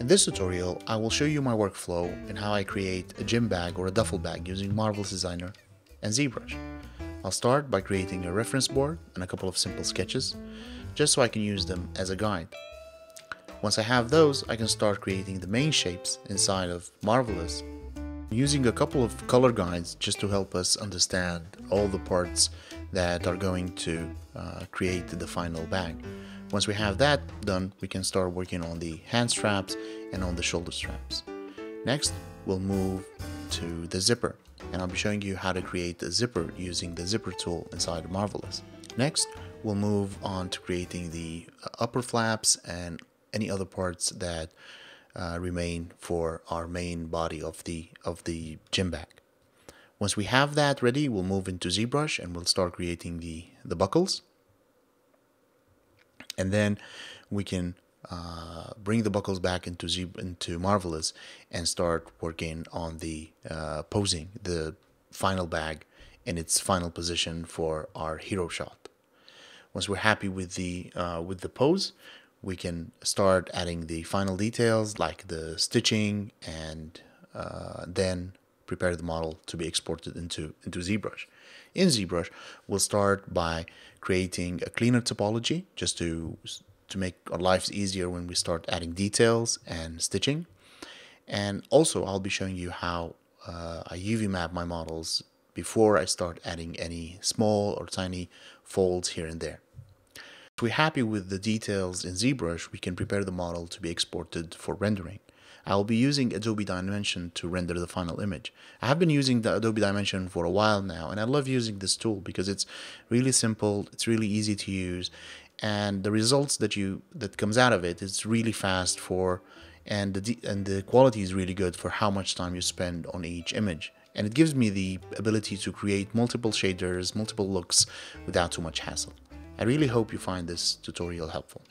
In this tutorial, I will show you my workflow and how I create a gym bag or a duffel bag using Marvelous Designer and ZBrush. I'll start by creating a reference board and a couple of simple sketches, just so I can use them as a guide. Once I have those, I can start creating the main shapes inside of Marvelous, using a couple of color guides just to help us understand all the parts that are going to uh, create the final bag. Once we have that done, we can start working on the hand straps and on the shoulder straps. Next, we'll move to the zipper, and I'll be showing you how to create a zipper using the zipper tool inside Marvelous. Next, we'll move on to creating the uh, upper flaps and any other parts that uh, remain for our main body of the of the gym bag. Once we have that ready, we'll move into ZBrush and we'll start creating the, the buckles and then we can uh, bring the buckles back into Z into Marvelous and start working on the uh, posing the final bag in its final position for our hero shot. Once we're happy with the uh, with the pose, we can start adding the final details like the stitching and uh, then prepare the model to be exported into into ZBrush. In ZBrush, we'll start by creating a cleaner topology just to to make our lives easier when we start adding details and stitching. And also, I'll be showing you how uh, I UV map my models before I start adding any small or tiny folds here and there. If we're happy with the details in ZBrush, we can prepare the model to be exported for rendering. I will be using Adobe Dimension to render the final image. I have been using the Adobe Dimension for a while now, and I love using this tool because it's really simple, it's really easy to use, and the results that you that comes out of it, it is really fast for, and the and the quality is really good for how much time you spend on each image. And it gives me the ability to create multiple shaders, multiple looks without too much hassle. I really hope you find this tutorial helpful.